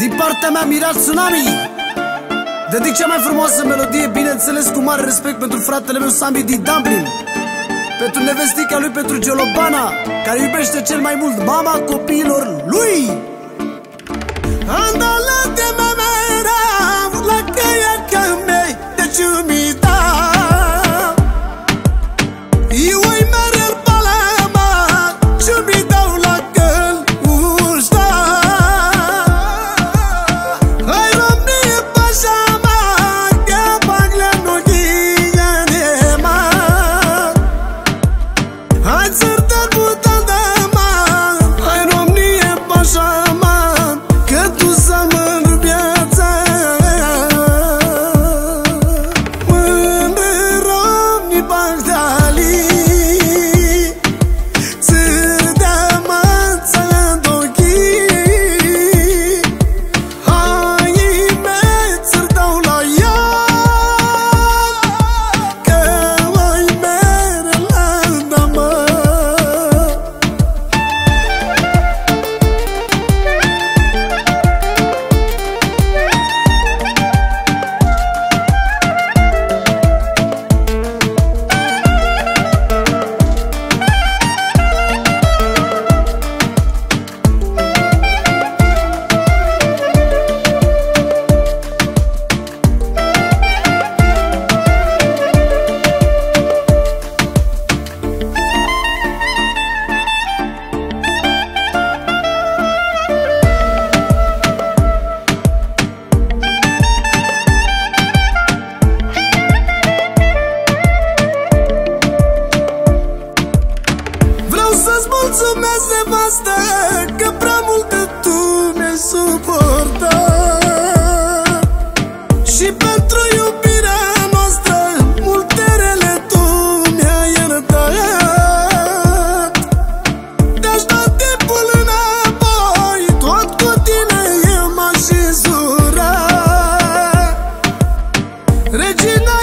Din partea mea, Mirat Tsunami. Dedic cea mai frumoasă melodie, bineînțeles cu mare respect pentru fratele meu Sami din Dublin Pentru nevestica lui, pentru Gelobana Care iubește cel mai mult mama copiilor lui. Andala de hazır asta Că prea mult tu mi-ai suportat Și pentru iubirea noastră Multe rele tu mi-ai iertat Te-aș da timpul înapoi Tot cu tine eu m-aș Regina